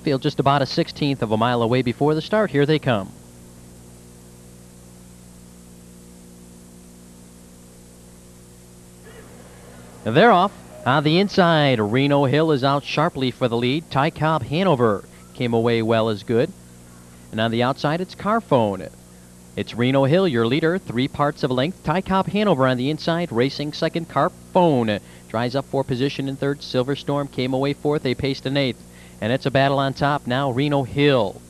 Field just about a 16th of a mile away before the start. Here they come. They're off. On the inside, Reno Hill is out sharply for the lead. Ty Cobb Hanover came away well as good. And on the outside, it's Carphone. It's Reno Hill, your leader, three parts of length. Ty Cobb Hanover on the inside, racing second. Carphone dries up for position in third. Silver Storm came away fourth. They paced an eighth. And it's a battle on top now. Reno Hill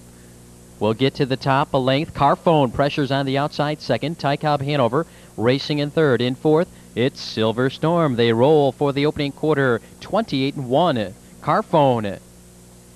will get to the top a length. Carphone pressures on the outside second. Ty Cobb Hanover racing in third. In fourth, it's Silver Storm. They roll for the opening quarter, 28 and 1. Carphone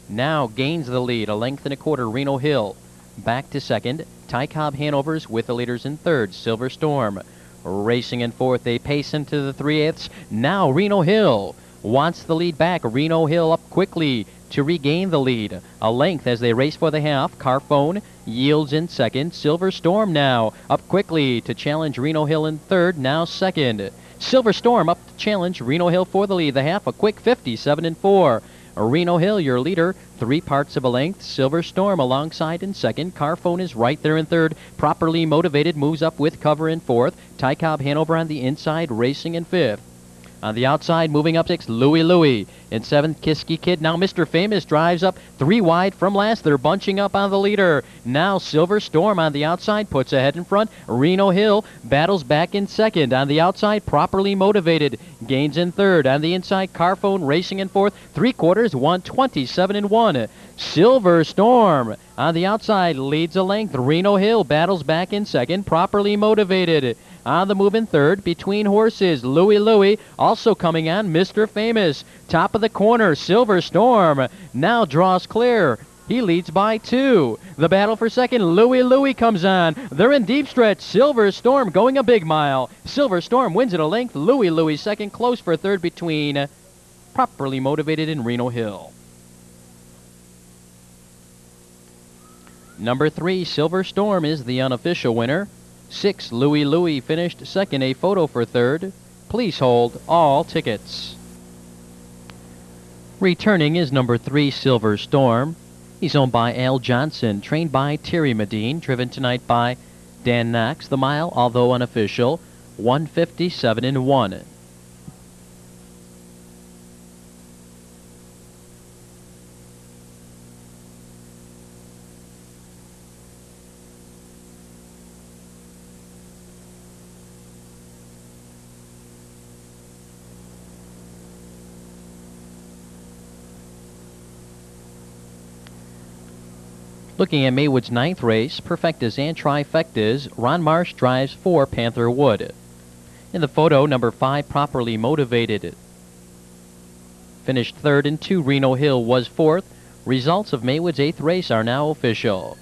now gains the lead, a length and a quarter. Reno Hill back to second. Ty Cobb Hanover's with the leaders in third. Silver Storm racing in fourth. They pace into the three eighths. Now Reno Hill wants the lead back. Reno Hill up quickly to regain the lead. A length as they race for the half. Carphone yields in second. Silver Storm now up quickly to challenge Reno Hill in third. Now second. Silver Storm up to challenge Reno Hill for the lead. The half a quick 57 and 4. Reno Hill, your leader, three parts of a length. Silver Storm alongside in second. Carphone is right there in third. Properly motivated moves up with cover in fourth. Ty Cobb Hanover on the inside, racing in fifth. On the outside, moving up six, Louie Louie. In seventh, Kiski Kid. Now Mr. Famous drives up three wide from last. They're bunching up on the leader. Now Silver Storm on the outside puts ahead in front. Reno Hill battles back in second. On the outside, properly motivated. Gains in third. On the inside, Carphone racing in fourth. Three quarters, 127 and 1. Silver Storm on the outside leads a length. Reno Hill battles back in second. Properly motivated. On the move in third, between horses, Louie Louie, also coming on, Mr. Famous. Top of the corner, Silver Storm, now draws clear. He leads by two. The battle for second, Louie Louie comes on. They're in deep stretch. Silver Storm going a big mile. Silver Storm wins at a length. Louie Louie second, close for third between Properly Motivated in Reno Hill. Number three, Silver Storm is the unofficial winner. Six, Louie Louie finished second. A photo for third. Please hold all tickets. Returning is number three, Silver Storm. He's owned by Al Johnson, trained by Terry Medine, driven tonight by Dan Knox. The mile, although unofficial, 157 and 1. Looking at Maywood's ninth race, Perfectas and Trifectas, Ron Marsh drives for Panther Wood. In the photo, number five, Properly Motivated. Finished third and two, Reno Hill was fourth. Results of Maywood's eighth race are now official.